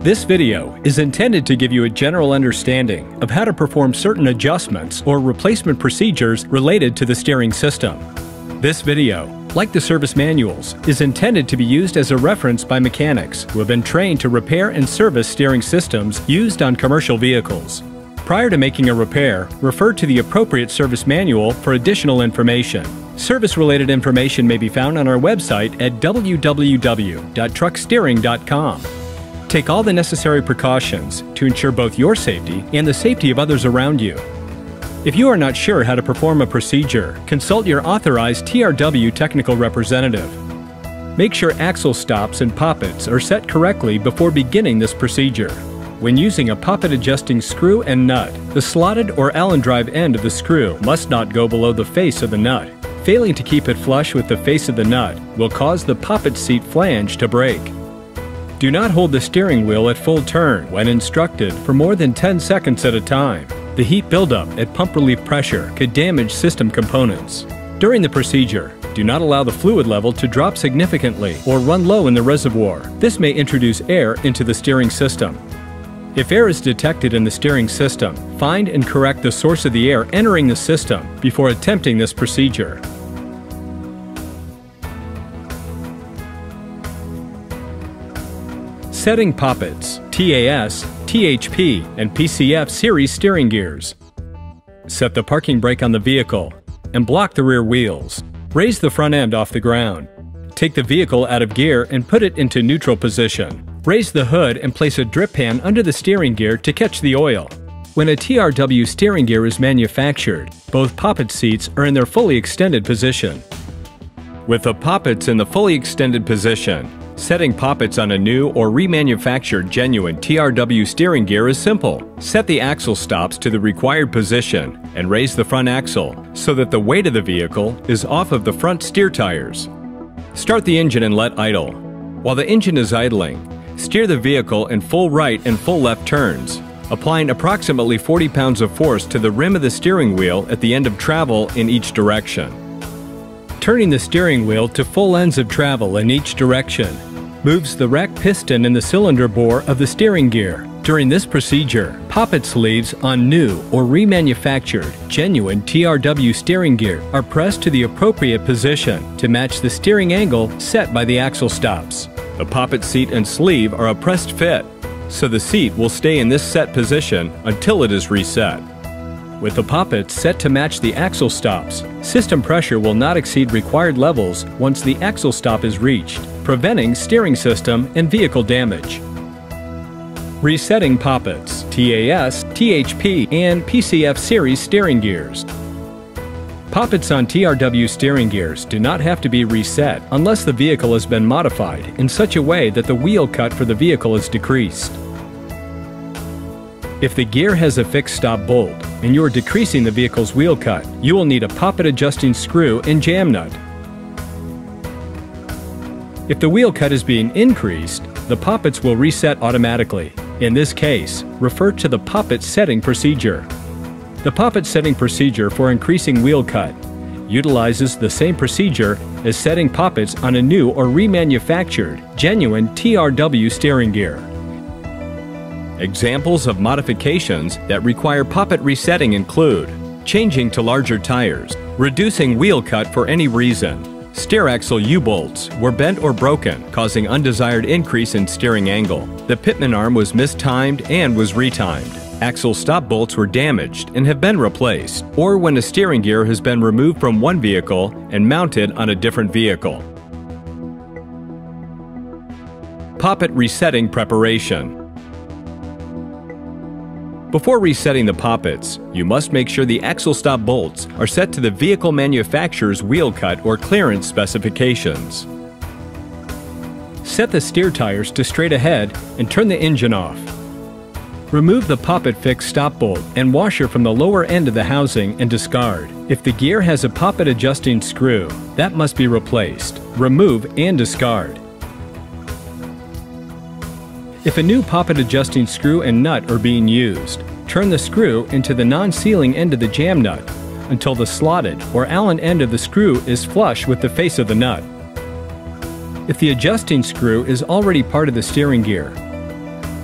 This video is intended to give you a general understanding of how to perform certain adjustments or replacement procedures related to the steering system. This video, like the service manuals, is intended to be used as a reference by mechanics who have been trained to repair and service steering systems used on commercial vehicles. Prior to making a repair, refer to the appropriate service manual for additional information. Service-related information may be found on our website at www.trucksteering.com. Take all the necessary precautions to ensure both your safety and the safety of others around you. If you are not sure how to perform a procedure, consult your authorized TRW technical representative. Make sure axle stops and poppets are set correctly before beginning this procedure. When using a poppet adjusting screw and nut, the slotted or Allen drive end of the screw must not go below the face of the nut. Failing to keep it flush with the face of the nut will cause the poppet seat flange to break. Do not hold the steering wheel at full turn when instructed for more than 10 seconds at a time. The heat buildup at pump relief pressure could damage system components. During the procedure, do not allow the fluid level to drop significantly or run low in the reservoir. This may introduce air into the steering system. If air is detected in the steering system, find and correct the source of the air entering the system before attempting this procedure. Setting poppets, TAS, THP, and PCF series steering gears. Set the parking brake on the vehicle and block the rear wheels. Raise the front end off the ground. Take the vehicle out of gear and put it into neutral position. Raise the hood and place a drip pan under the steering gear to catch the oil. When a TRW steering gear is manufactured, both poppet seats are in their fully extended position. With the poppets in the fully extended position, setting poppets on a new or remanufactured genuine TRW steering gear is simple. Set the axle stops to the required position and raise the front axle so that the weight of the vehicle is off of the front steer tires. Start the engine and let idle. While the engine is idling, Steer the vehicle in full right and full left turns, applying approximately 40 pounds of force to the rim of the steering wheel at the end of travel in each direction. Turning the steering wheel to full ends of travel in each direction moves the rack piston in the cylinder bore of the steering gear. During this procedure, poppet sleeves on new or remanufactured, genuine TRW steering gear are pressed to the appropriate position to match the steering angle set by the axle stops. The poppet seat and sleeve are a pressed fit, so the seat will stay in this set position until it is reset. With the poppets set to match the axle stops, system pressure will not exceed required levels once the axle stop is reached, preventing steering system and vehicle damage. Resetting poppets, TAS, THP, and PCF series steering gears. Poppets on TRW steering gears do not have to be reset unless the vehicle has been modified in such a way that the wheel cut for the vehicle is decreased. If the gear has a fixed stop bolt and you are decreasing the vehicle's wheel cut, you will need a poppet adjusting screw and jam nut. If the wheel cut is being increased, the poppets will reset automatically. In this case, refer to the poppet setting procedure. The poppet setting procedure for increasing wheel cut utilizes the same procedure as setting poppets on a new or remanufactured, genuine TRW steering gear. Examples of modifications that require poppet resetting include changing to larger tires, reducing wheel cut for any reason, steer axle U-bolts were bent or broken, causing undesired increase in steering angle. The pitman arm was mistimed and was retimed axle stop bolts were damaged and have been replaced, or when a steering gear has been removed from one vehicle and mounted on a different vehicle. Poppet resetting preparation. Before resetting the poppets, you must make sure the axle stop bolts are set to the vehicle manufacturer's wheel cut or clearance specifications. Set the steer tires to straight ahead and turn the engine off. Remove the poppet fix stop bolt and washer from the lower end of the housing and discard. If the gear has a poppet adjusting screw, that must be replaced. Remove and discard. If a new poppet adjusting screw and nut are being used, turn the screw into the non-sealing end of the jam nut until the slotted or Allen end of the screw is flush with the face of the nut. If the adjusting screw is already part of the steering gear,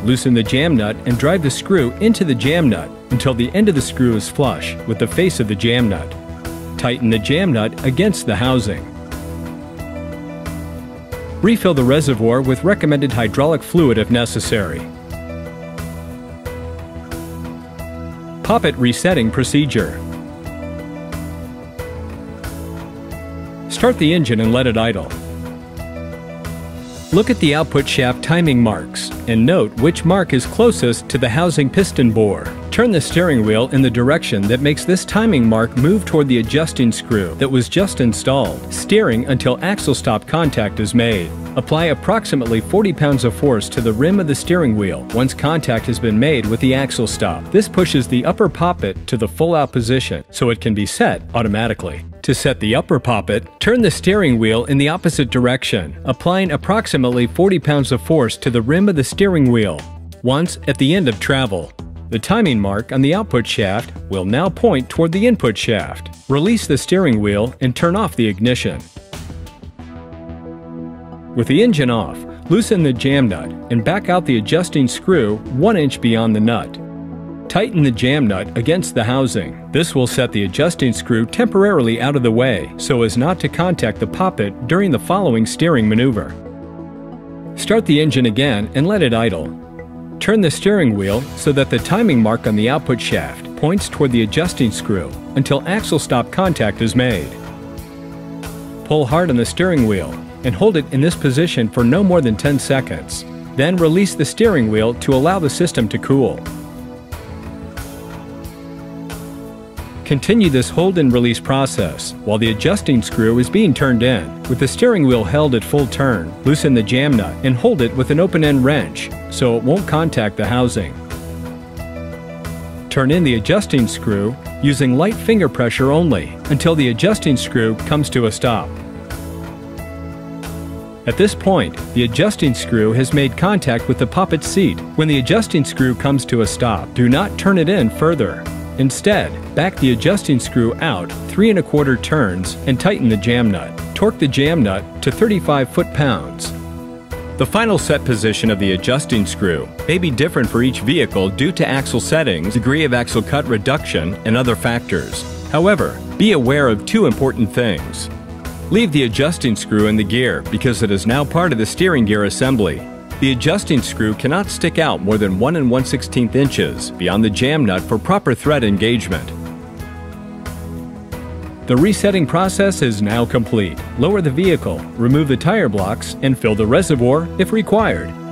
Loosen the jam nut and drive the screw into the jam nut until the end of the screw is flush with the face of the jam nut. Tighten the jam nut against the housing. Refill the reservoir with recommended hydraulic fluid if necessary. Poppet resetting procedure. Start the engine and let it idle. Look at the output shaft timing marks and note which mark is closest to the housing piston bore. Turn the steering wheel in the direction that makes this timing mark move toward the adjusting screw that was just installed, steering until axle stop contact is made. Apply approximately 40 pounds of force to the rim of the steering wheel once contact has been made with the axle stop. This pushes the upper poppet to the full out position so it can be set automatically. To set the upper poppet, turn the steering wheel in the opposite direction, applying approximately 40 pounds of force to the rim of the steering wheel. Once at the end of travel, the timing mark on the output shaft will now point toward the input shaft. Release the steering wheel and turn off the ignition. With the engine off, loosen the jam nut and back out the adjusting screw 1 inch beyond the nut. Tighten the jam nut against the housing. This will set the adjusting screw temporarily out of the way so as not to contact the poppet during the following steering maneuver. Start the engine again and let it idle. Turn the steering wheel so that the timing mark on the output shaft points toward the adjusting screw until axle stop contact is made. Pull hard on the steering wheel and hold it in this position for no more than 10 seconds. Then release the steering wheel to allow the system to cool. Continue this hold and release process while the adjusting screw is being turned in. With the steering wheel held at full turn, loosen the jam nut and hold it with an open end wrench so it won't contact the housing. Turn in the adjusting screw using light finger pressure only until the adjusting screw comes to a stop. At this point, the adjusting screw has made contact with the poppet seat. When the adjusting screw comes to a stop, do not turn it in further. Instead, back the adjusting screw out 3 and a quarter turns and tighten the jam nut. Torque the jam nut to 35 foot-pounds. The final set position of the adjusting screw may be different for each vehicle due to axle settings, degree of axle cut reduction, and other factors. However, be aware of two important things. Leave the adjusting screw in the gear because it is now part of the steering gear assembly the adjusting screw cannot stick out more than 1 and 1 16th inches beyond the jam nut for proper thread engagement. The resetting process is now complete. Lower the vehicle, remove the tire blocks, and fill the reservoir if required.